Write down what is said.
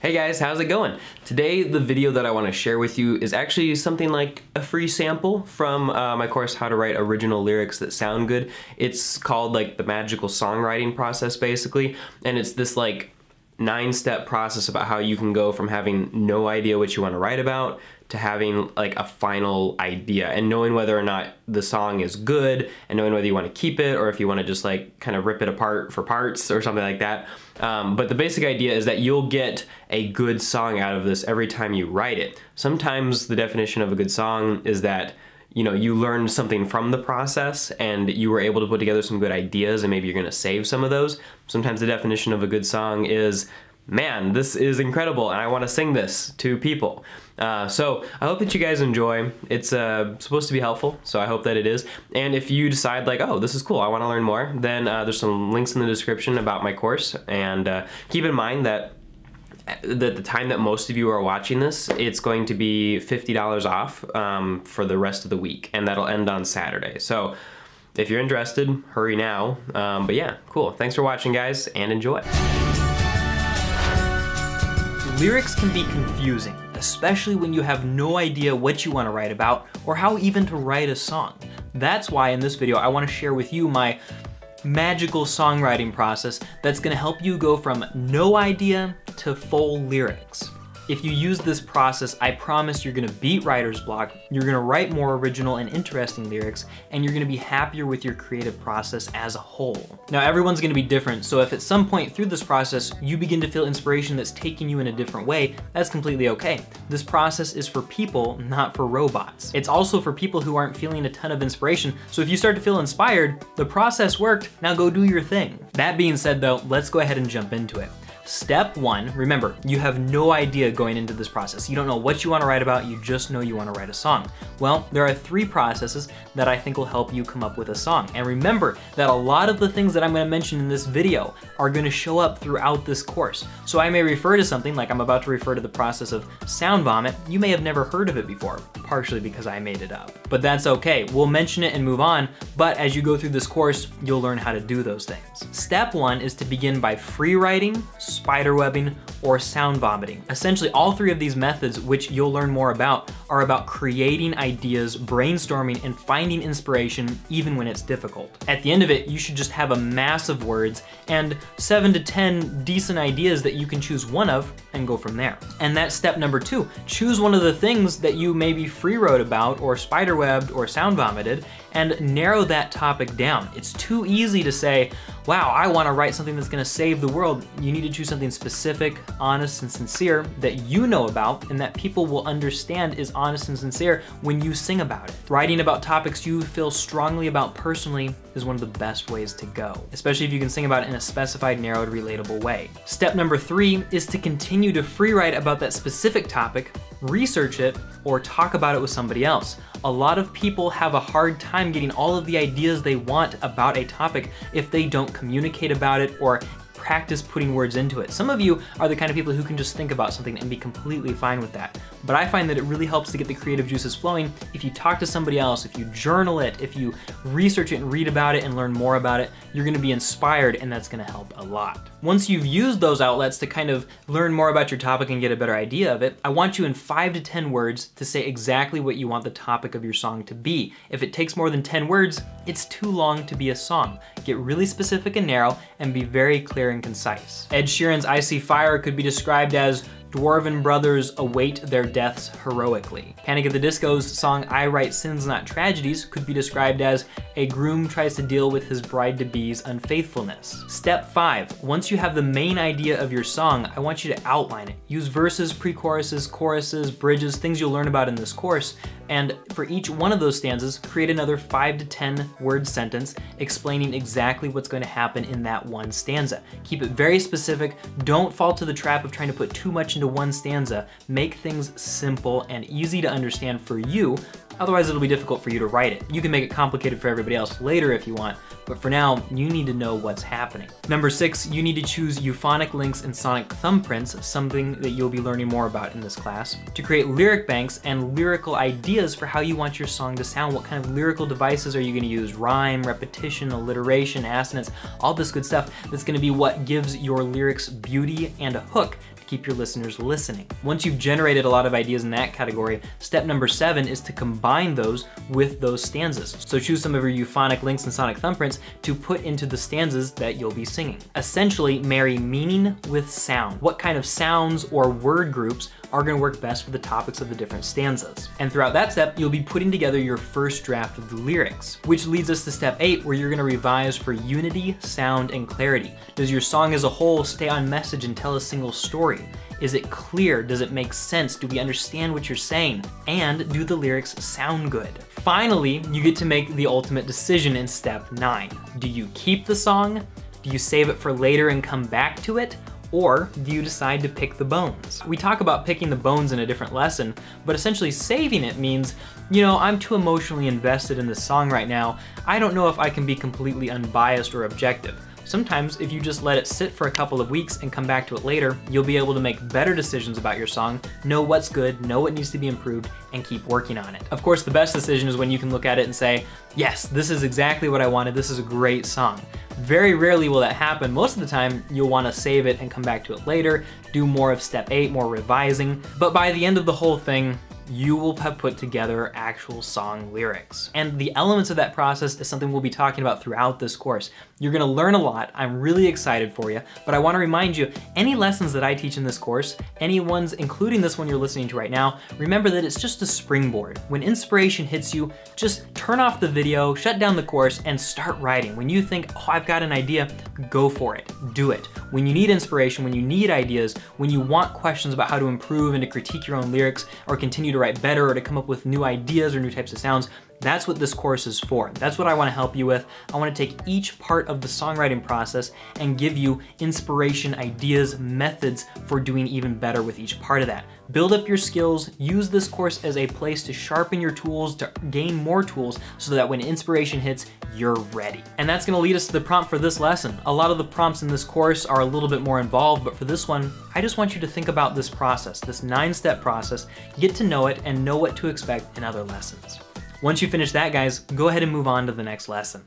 Hey guys, how's it going? Today, the video that I want to share with you is actually something like a free sample from uh, my course, How to Write Original Lyrics That Sound Good. It's called like the magical songwriting process, basically, and it's this like nine-step process about how you can go from having no idea what you want to write about to having like a final idea and knowing whether or not the song is good and knowing whether you want to keep it or if you want to just like kind of rip it apart for parts or something like that. Um, but the basic idea is that you'll get a good song out of this every time you write it. Sometimes the definition of a good song is that you know you learned something from the process and you were able to put together some good ideas and maybe you're going to save some of those. Sometimes the definition of a good song is man, this is incredible and I want to sing this to people. Uh, so I hope that you guys enjoy. It's uh, supposed to be helpful, so I hope that it is. And if you decide like, oh, this is cool, I want to learn more, then uh, there's some links in the description about my course. And uh, keep in mind that that the time that most of you are watching this, it's going to be $50 off um, for the rest of the week, and that'll end on Saturday. So if you're interested, hurry now. Um, but yeah, cool. Thanks for watching, guys, and enjoy. Lyrics can be confusing, especially when you have no idea what you want to write about or how even to write a song. That's why in this video I want to share with you my magical songwriting process that's going to help you go from no idea to full lyrics. If you use this process, I promise you're gonna beat writer's block, you're gonna write more original and interesting lyrics, and you're gonna be happier with your creative process as a whole. Now everyone's gonna be different, so if at some point through this process you begin to feel inspiration that's taking you in a different way, that's completely okay. This process is for people, not for robots. It's also for people who aren't feeling a ton of inspiration, so if you start to feel inspired, the process worked, now go do your thing. That being said though, let's go ahead and jump into it. Step one, remember, you have no idea going into this process. You don't know what you want to write about, you just know you want to write a song. Well, there are three processes that I think will help you come up with a song. And remember that a lot of the things that I'm going to mention in this video are going to show up throughout this course. So I may refer to something like I'm about to refer to the process of sound vomit. You may have never heard of it before, partially because I made it up. But that's okay. We'll mention it and move on, but as you go through this course, you'll learn how to do those things. Step one is to begin by free writing, spiderwebbing, or sound vomiting. Essentially, all three of these methods, which you'll learn more about, are about creating ideas, brainstorming, and finding inspiration even when it's difficult. At the end of it, you should just have a mass of words and seven to 10 decent ideas that you can choose one of and go from there. And that's step number two. Choose one of the things that you maybe free wrote about or spiderwebbed or sound vomited and narrow that topic down. It's too easy to say, wow, I wanna write something that's gonna save the world. You need to choose something specific, honest, and sincere that you know about and that people will understand is honest and sincere when you sing about it. Writing about topics you feel strongly about personally is one of the best ways to go, especially if you can sing about it in a specified, narrowed, relatable way. Step number three is to continue to free write about that specific topic, research it, or talk about it with somebody else. A lot of people have a hard time getting all of the ideas they want about a topic if they don't communicate about it or practice putting words into it. Some of you are the kind of people who can just think about something and be completely fine with that. But I find that it really helps to get the creative juices flowing if you talk to somebody else, if you journal it, if you research it and read about it and learn more about it, you're gonna be inspired and that's gonna help a lot. Once you've used those outlets to kind of learn more about your topic and get a better idea of it, I want you in five to 10 words to say exactly what you want the topic of your song to be. If it takes more than 10 words, it's too long to be a song. Get really specific and narrow and be very clear and and concise. Ed Sheeran's I See Fire could be described as Dwarven brothers await their deaths heroically. Panic at the Disco's song I Write Sins Not Tragedies could be described as a groom tries to deal with his bride-to-be's unfaithfulness. Step 5. Once you have the main idea of your song, I want you to outline it. Use verses, pre-choruses, choruses, bridges, things you'll learn about in this course, and for each one of those stanzas, create another 5 to 10 word sentence explaining exactly what's going to happen in that one stanza. Keep it very specific, don't fall to the trap of trying to put too much into one stanza, make things simple and easy to understand for you, otherwise it'll be difficult for you to write it. You can make it complicated for everybody else later if you want, but for now, you need to know what's happening. Number six, you need to choose euphonic links and sonic thumbprints, something that you'll be learning more about in this class, to create lyric banks and lyrical ideas for how you want your song to sound. What kind of lyrical devices are you gonna use? Rhyme, repetition, alliteration, assonance, all this good stuff that's gonna be what gives your lyrics beauty and a hook keep your listeners listening. Once you've generated a lot of ideas in that category, step number seven is to combine those with those stanzas. So choose some of your euphonic links and sonic thumbprints to put into the stanzas that you'll be singing. Essentially, marry meaning with sound. What kind of sounds or word groups are gonna work best for the topics of the different stanzas. And throughout that step, you'll be putting together your first draft of the lyrics, which leads us to step eight, where you're gonna revise for unity, sound, and clarity. Does your song as a whole stay on message and tell a single story? Is it clear? Does it make sense? Do we understand what you're saying? And do the lyrics sound good? Finally, you get to make the ultimate decision in step nine. Do you keep the song? Do you save it for later and come back to it? Or do you decide to pick the bones? We talk about picking the bones in a different lesson, but essentially saving it means, you know, I'm too emotionally invested in this song right now. I don't know if I can be completely unbiased or objective. Sometimes if you just let it sit for a couple of weeks and come back to it later, you'll be able to make better decisions about your song, know what's good, know what needs to be improved, and keep working on it. Of course, the best decision is when you can look at it and say, yes, this is exactly what I wanted, this is a great song. Very rarely will that happen. Most of the time, you'll wanna save it and come back to it later, do more of step eight, more revising. But by the end of the whole thing, you will have put together actual song lyrics. And the elements of that process is something we'll be talking about throughout this course. You're gonna learn a lot, I'm really excited for you, but I wanna remind you, any lessons that I teach in this course, any ones including this one you're listening to right now, remember that it's just a springboard. When inspiration hits you, just turn off the video, shut down the course, and start writing. When you think, oh, I've got an idea, go for it, do it. When you need inspiration, when you need ideas, when you want questions about how to improve and to critique your own lyrics, or continue to write better or to come up with new ideas or new types of sounds, that's what this course is for. That's what I wanna help you with. I wanna take each part of the songwriting process and give you inspiration, ideas, methods for doing even better with each part of that. Build up your skills, use this course as a place to sharpen your tools, to gain more tools, so that when inspiration hits, you're ready. And that's gonna lead us to the prompt for this lesson. A lot of the prompts in this course are a little bit more involved, but for this one, I just want you to think about this process, this nine-step process, get to know it, and know what to expect in other lessons. Once you finish that, guys, go ahead and move on to the next lesson.